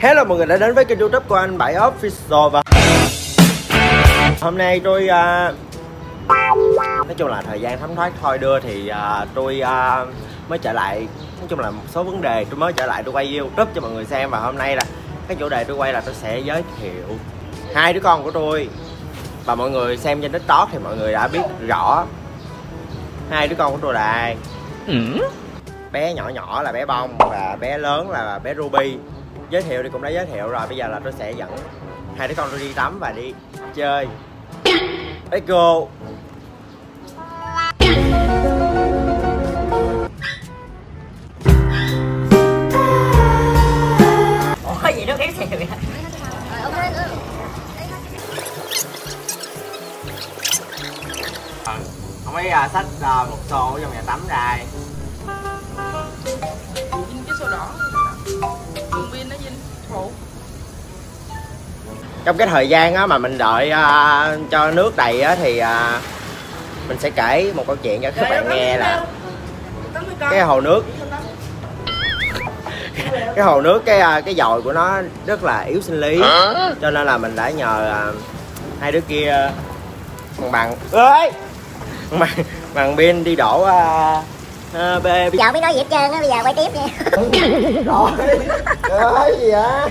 Hello mọi người đã đến với kênh youtube của anh Bảy Official và Hôm nay tôi uh, Nói chung là thời gian thấm thoát thôi đưa thì uh, tôi uh, mới trở lại Nói chung là một số vấn đề tôi mới trở lại tôi quay youtube cho mọi người xem Và hôm nay là cái chủ đề tôi quay là tôi sẽ giới thiệu hai đứa con của tôi. Và mọi người xem trên tiktok thì mọi người đã biết rõ Hai đứa con của tôi là ai. Ừ. Bé nhỏ nhỏ là bé bông và bé lớn là bé Ruby giới thiệu thì cũng đã giới thiệu rồi bây giờ là tôi sẽ dẫn hai đứa con tôi đi tắm và đi chơi. Let's go. Ủa gì nó ghét xèo vậy? Không ấy à, xách à, một xô trong nhà tắm ra trong cái thời gian á mà mình đợi uh, cho nước đầy á thì uh, mình sẽ kể một câu chuyện cho các bạn nghe là cái hồ nước. Cái hồ nước cái cái dòi của nó rất là yếu sinh lý. Cho nên là mình đã nhờ uh, hai đứa kia bằng bằng ơi! Bằng bằng pin đi đổ uh, à, bê giờ mới nói gì hết trơn á bây giờ quay tiếp nha. Rồi trời ơi gì vậy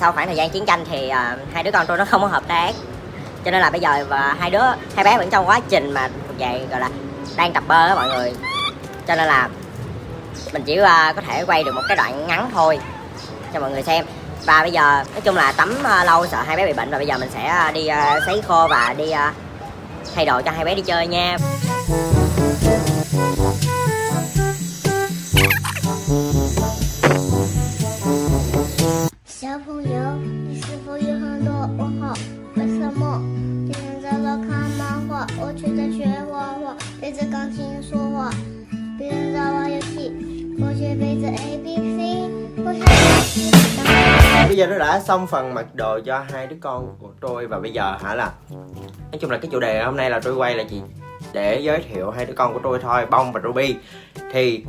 sau khoảng thời gian chiến tranh thì uh, hai đứa con tôi nó không có hợp tác. Cho nên là bây giờ và hai đứa hai bé vẫn trong quá trình mà dạy gọi là đang tập bơi đó mọi người. Cho nên là mình chỉ uh, có thể quay được một cái đoạn ngắn thôi cho mọi người xem. Và bây giờ nói chung là tắm uh, lâu sợ hai bé bị bệnh và bây giờ mình sẽ uh, đi uh, sấy khô và đi uh, thay đồ cho hai bé đi chơi nha. 我学杯子 A B C 我学 bây giờ nó đã xong phần mặc đồ cho hai đứa con của tôi và bây giờ hả là nói chung là cái chủ đề hôm nay là tôi quay là gì để giới thiệu hai đứa con của tôi thôi bông và ruby thì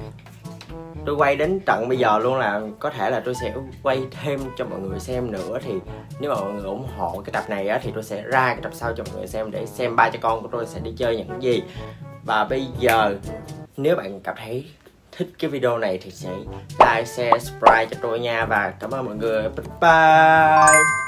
tôi quay đến tận bây giờ luôn là có thể là tôi sẽ quay thêm cho mọi người xem nữa thì nếu mà mọi người ủng hộ cái tập này á thì tôi sẽ ra cái tập sau cho mọi người xem để xem ba cha con của tôi sẽ đi chơi những gì và bây giờ nếu bạn cảm thấy thích cái video này thì hãy like, share, subscribe cho tôi nha và cảm ơn mọi người. Bye bye.